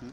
嗯。